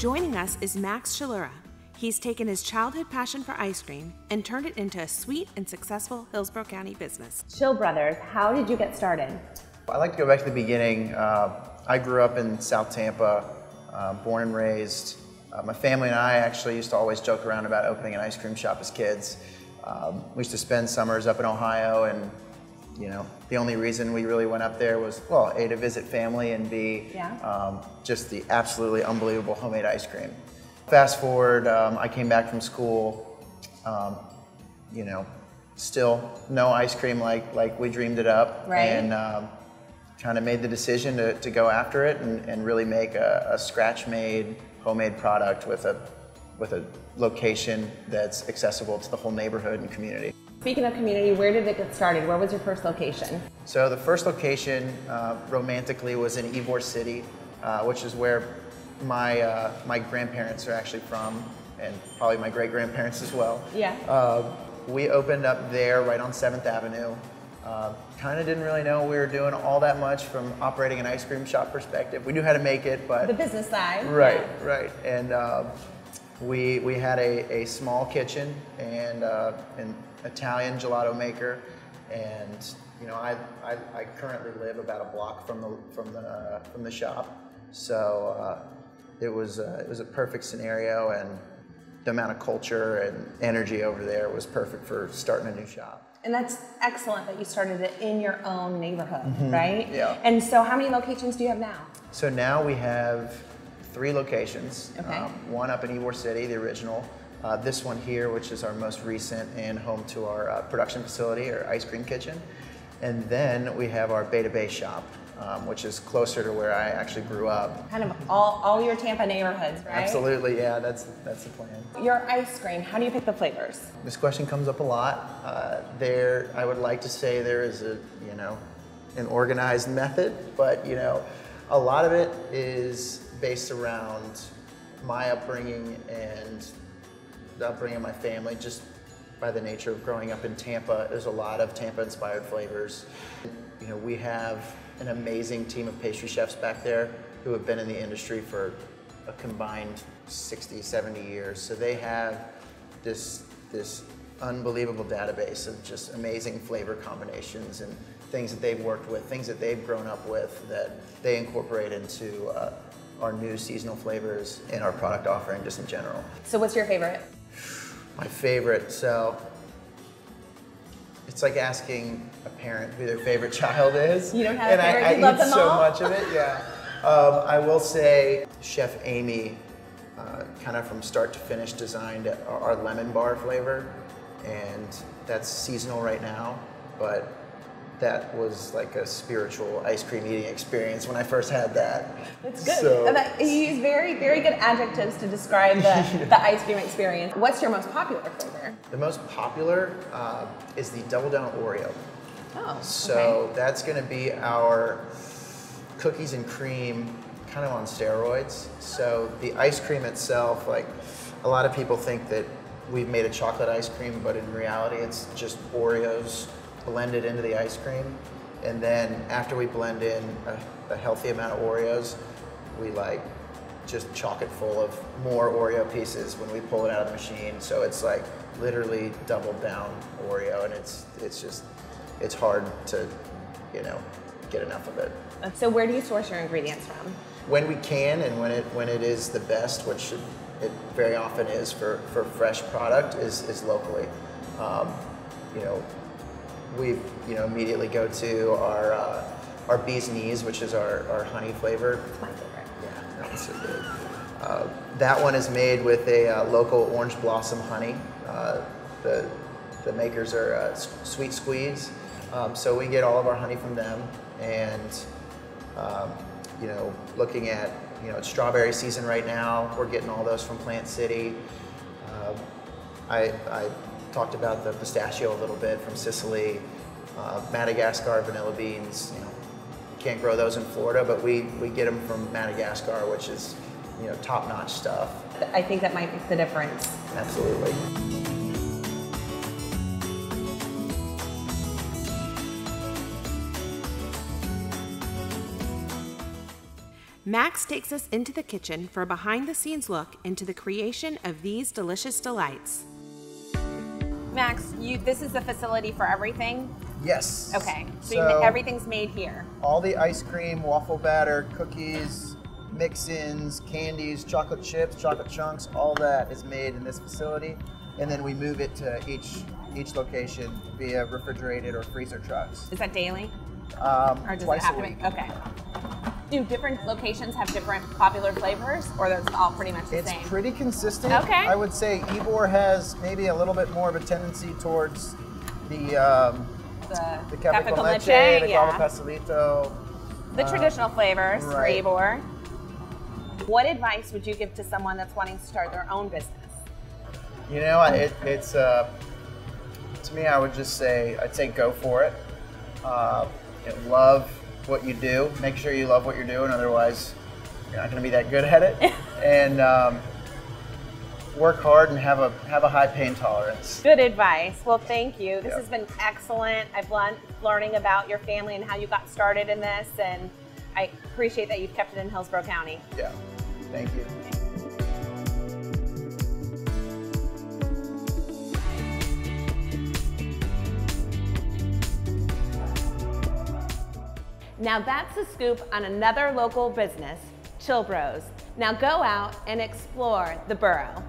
Joining us is Max Chillura. He's taken his childhood passion for ice cream and turned it into a sweet and successful Hillsborough County business. Chill Brothers, how did you get started? I like to go back to the beginning. Uh, I grew up in South Tampa, uh, born and raised. Uh, my family and I actually used to always joke around about opening an ice cream shop as kids. Um, we used to spend summers up in Ohio, and you know, the only reason we really went up there was well, a to visit family, and b Yeah. um, just the absolutely unbelievable homemade ice cream. Fast forward, um, I came back from school. Um, you know, still no ice cream like like we dreamed it up, Right. and um, kind of made the decision to, to go after it and, and really make a, a scratch-made homemade product with a with a location that's accessible to the whole neighborhood and community. Speaking of community, where did it get started? Where was your first location? So the first location, uh, romantically, was in Ybor City, uh, which is where my uh, my grandparents are actually from, and probably my great grandparents as well. Yeah. Uh, we opened up there right on Seventh Avenue. Uh, kind of didn't really know we were doing all that much from operating an ice cream shop perspective. We knew how to make it, but The business side. Right, right. And um, we, we had a, a small kitchen and uh, an Italian gelato maker. And, you know, I, I, I currently live about a block from the, from the, uh, from the shop. So uh, it, was, uh, it was a perfect scenario and the amount of culture and energy over there was perfect for starting a new shop. And that's excellent that you started it in your own neighborhood, right? Mm-hmm. Yeah. And so, how many locations do you have now? So now we have three locations. Okay. Um, one up in Ybor City, the original. Uh, this one here, which is our most recent and home to our uh, production facility, our ice cream kitchen. And then we have our Bay to Bay shop, um, which is closer to where I actually grew up. Kind of all, all your Tampa neighborhoods, right? Absolutely, yeah, that's that's the plan. Your ice cream, how do you pick the flavors? This question comes up a lot. Uh, there, I would like to say there is a, you know, an organized method, but you know, a lot of it is based around my upbringing and upbringing of my family. Just by the nature of growing up in Tampa, there's a lot of Tampa-inspired flavors. You know, we have an amazing team of pastry chefs back there who have been in the industry for a combined 60, 70 years. So they have this this unbelievable database of just amazing flavor combinations and things that they've worked with, things that they've grown up with that they incorporate into uh, our new seasonal flavors and our product offering just in general. So, what's your favorite? My favorite, so it's like asking a parent who their favorite child is. You don't have a and favorite, I, I you love eat them so all? much of it, yeah. Um, I will say Chef Amy, uh, kind of from start to finish, designed our, our lemon bar flavor, and that's seasonal right now, but that was like a spiritual ice cream eating experience when I first had that. That's good. So- And that- you use very, very good adjectives to describe the, the ice cream experience. What's your most popular flavor? The most popular uh, is the Double Down Oreo. Oh, So that's going to be our cookies and cream kind of on steroids. So the ice cream itself, like a lot of people think that we've made a chocolate ice cream, but in reality it's just Oreos blended into the ice cream. And then after we blend in a, a healthy amount of Oreos, we like just chock it full of more Oreo pieces when we pull it out of the machine. So it's like literally doubled down Oreo, and it's it's just it's hard to you know get enough of it. So, where do you source your ingredients from? When we can, and when it when it is the best, which it, it very often is for, for fresh product, is is locally. Um, you know, we you know immediately go to our uh, our bee's knees, which is our, our honey flavor. It's My favorite. Yeah, that one's so good. Uh, that one is made with a uh, local orange blossom honey. Uh, the, the makers are uh, Sweet Squeeze. Um, so we get all of our honey from them. And, um, you know, looking at, you know, it's strawberry season right now. We're getting all those from Plant City. Um, I, I talked about the pistachio a little bit from Sicily. Uh, Madagascar vanilla beans, you know, can't grow those in Florida, but we, we get them from Madagascar, which is, you know, top-notch stuff. I think that might make the difference. Absolutely. Max takes us into the kitchen for a behind the scenes look into the creation of these delicious delights. Max, you this is the facility for everything. Yes. Okay, so, you everything's made here. all the ice cream, waffle batter, cookies, mix-ins, candies, chocolate chips, chocolate chunks, all that is made in this facility, and then we move it to each each location via refrigerated or freezer trucks. Is that daily, Um, or does twice it have a to week. be? Okay. Do different locations have different popular flavors, or that's all pretty much the It's same? It's pretty consistent. Okay. I would say Ybor has maybe a little bit more of a tendency towards the um, the the cafe cafe con con leche, leche, the yeah. pastelito. the uh, traditional flavors right. for Ybor. What advice would you give to someone that's wanting to start their own business? You know, it, it's uh, to me. I would just say I'd say go for it. Uh, love what you do. Make sure you love what you're doing. Otherwise, you're not going to be that good at it. and um, work hard and have a have a high pain tolerance. Good advice. Well, thank you. This Yeah. has been excellent. I've learned learning about your family and how you got started in this, and I appreciate that you've kept it in Hillsborough County. Yeah. Thank you. Now that's a scoop on another local business, Chill Bros. Now go out and explore the borough.